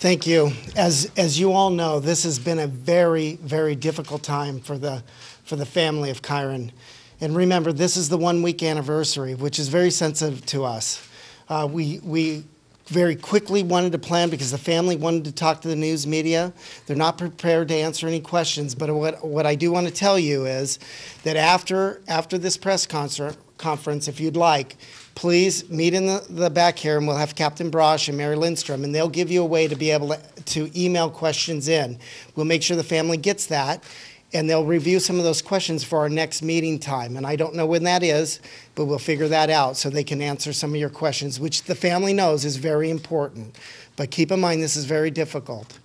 Thank you. As, as you all know, this has been a very, very difficult time for the, for the family of Kyron. And remember, this is the one week anniversary, which is very sensitive to us. Uh, we, we very quickly wanted to plan because the family wanted to talk to the news media. They're not prepared to answer any questions, but what, what I do want to tell you is that after, after this press concert, conference, if you'd like, please meet in the, the back here and we'll have Captain Brosh and Mary Lindstrom and they'll give you a way to be able to, to email questions in. We'll make sure the family gets that and they'll review some of those questions for our next meeting time. And I don't know when that is, but we'll figure that out so they can answer some of your questions, which the family knows is very important. But keep in mind, this is very difficult.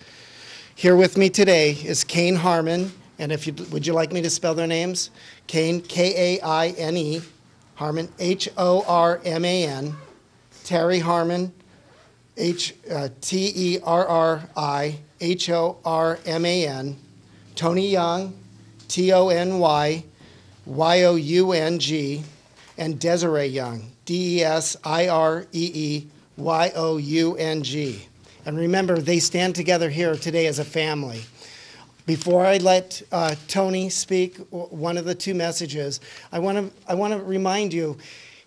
Here with me today is Kaine Horman, and if you would you like me to spell their names? Kaine, K A I N E, Horman, H O R M A N, Terri Horman, H uh, T E R R I H O R M A N, Tony Young, T O N Y Y O U N G, and Desiree Young, D E S I R E E Y O U N G. And remember, they stand together here today as a family. Before I let uh, Tony speak one of the two messages, I want to I want to remind you,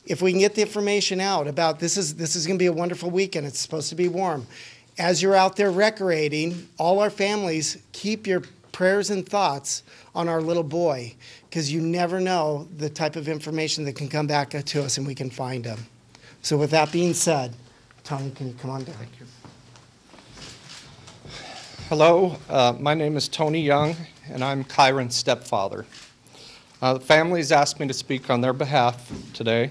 if we can get the information out about this is this is going to be a wonderful weekend. It's supposed to be warm. As you're out there recreating, all our families keep your prayers and thoughts on our little boy because you never know the type of information that can come back to us and we can find him. So with that being said, Tony, can you come on down? Thank you. Hello, uh, my name is Tony Young, and I'm Kyron's stepfather. Uh, the has asked me to speak on their behalf today.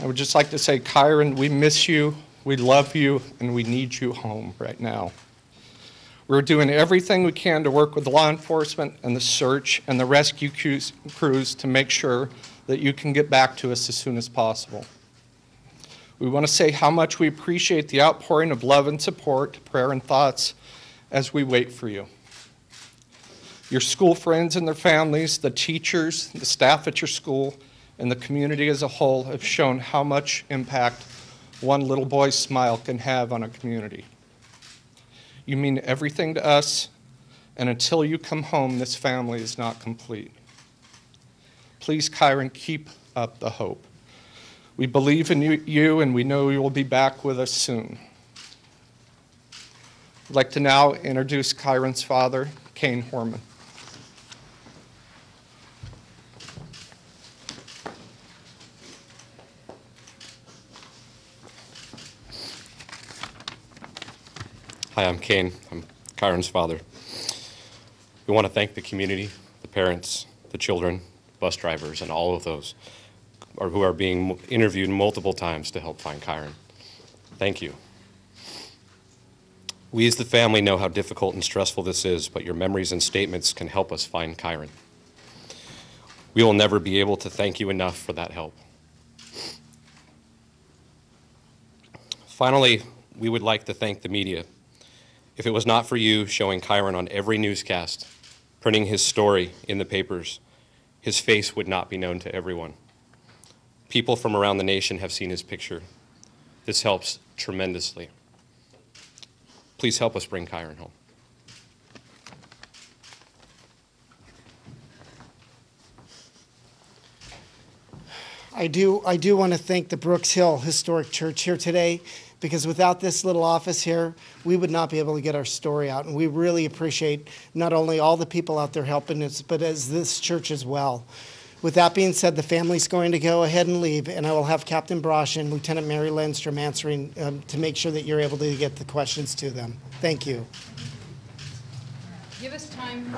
I would just like to say, Kyron, we miss you, we love you, and we need you home right now. We're doing everything we can to work with law enforcement and the search and the rescue crews to make sure that you can get back to us as soon as possible. We want to say how much we appreciate the outpouring of love and support, prayer and thoughts as we wait for you. Your school friends and their families, the teachers, the staff at your school, and the community as a whole have shown how much impact one little boy's smile can have on a community. You mean everything to us, and until you come home, this family is not complete. Please, Kyron, keep up the hope. We believe in you, you and we know you will be back with us soon. I'd like to now introduce Kyron's father, Kaine Horman. Hi, I'm Kaine. I'm Kyron's father. We want to thank the community, the parents, the children, bus drivers, and all of those who are being interviewed multiple times to help find Kyron. Thank you. We as the family know how difficult and stressful this is, but your memories and statements can help us find Kyron. We will never be able to thank you enough for that help. Finally, we would like to thank the media. If it was not for you showing Kyron on every newscast, printing his story in the papers, his face would not be known to everyone. People from around the nation have seen his picture. This helps tremendously. Please help us bring Kyron home. I do, I do want to thank the Brooks Hill Historic Church here today because without this little office here, we would not be able to get our story out. And we really appreciate not only all the people out there helping us, but as this church as well. With that being said, the family's going to go ahead and leave, and I will have Captain Brosh and Lieutenant Mary Lindstrom answering um, to make sure that you're able to get the questions to them. Thank you. Give us time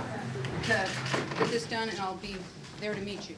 to get this done, and I'll be there to meet you.